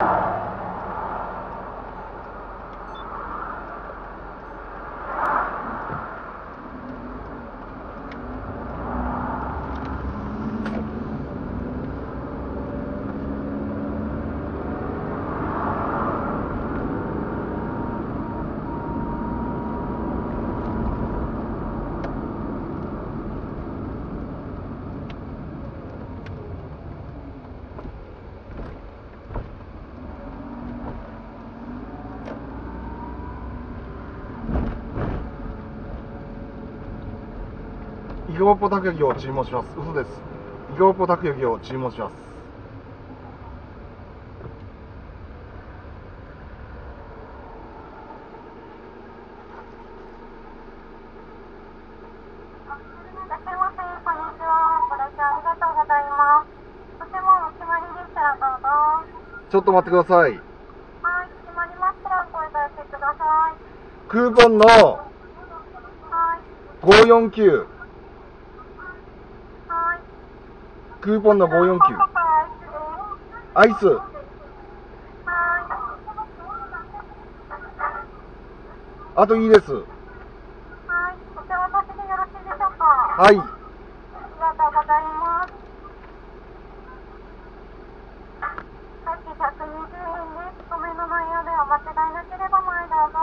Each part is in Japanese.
you イガポたこ焼きを注文します嘘ですイガポたこ焼きを注文します。ち。ょっと待ってくださいはい、決まりましたら声掛けください。クーポンの、549はい。クーポンの549アイスです。アイスはい。あといいですはい、お手渡しでよろしいでしょうか？はいありがとうございます。さっき120円です。ごめんの内容でお間違いなければ前どうぞ。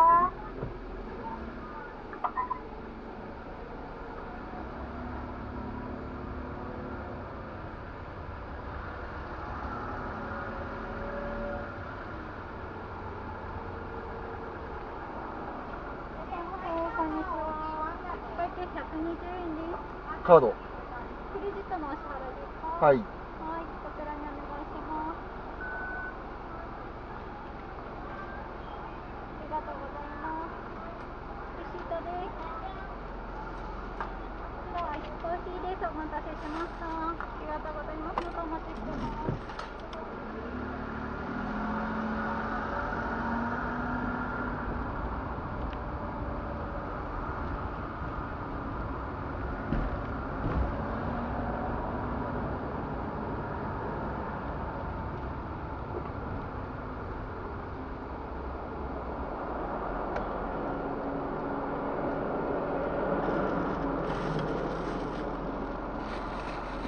こんにちは。会計120円です。カードクレジットのお支払いですか？はいはい、こちらにお願いします。ありがとうございます。レシートです。こちらアイスコーヒーです。お待たせしました。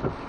Jesus.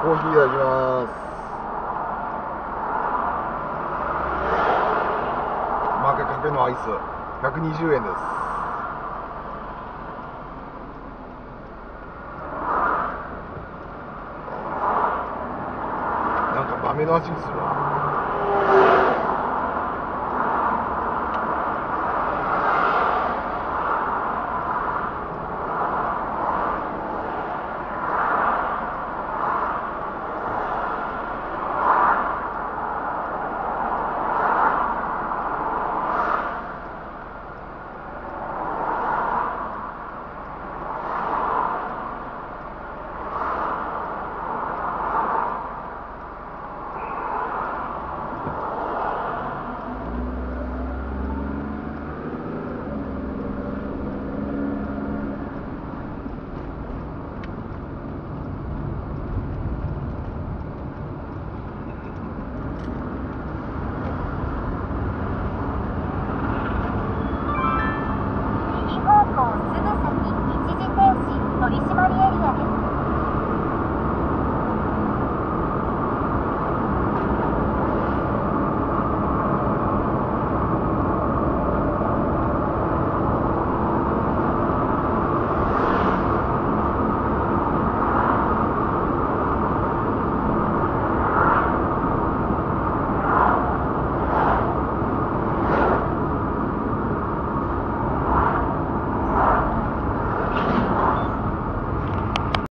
コーヒーいただきます。マーケかけのアイス。120円です。なんか豆の味にするわ。